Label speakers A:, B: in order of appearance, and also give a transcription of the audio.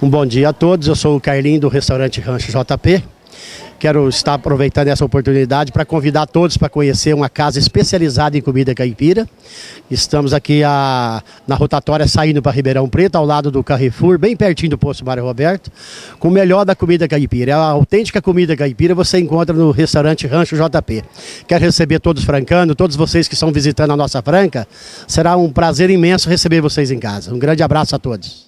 A: Um bom dia a todos, eu sou o Carlinho do restaurante Rancho JP. Quero estar aproveitando essa oportunidade para convidar todos para conhecer uma casa especializada em comida caipira. Estamos aqui a, na rotatória saindo para Ribeirão Preto, ao lado do Carrefour, bem pertinho do Posto Mário Roberto, com o melhor da comida caipira. É a autêntica comida caipira você encontra no restaurante Rancho JP. Quero receber todos francando, todos vocês que estão visitando a nossa franca. Será um prazer imenso receber vocês em casa. Um grande abraço a todos.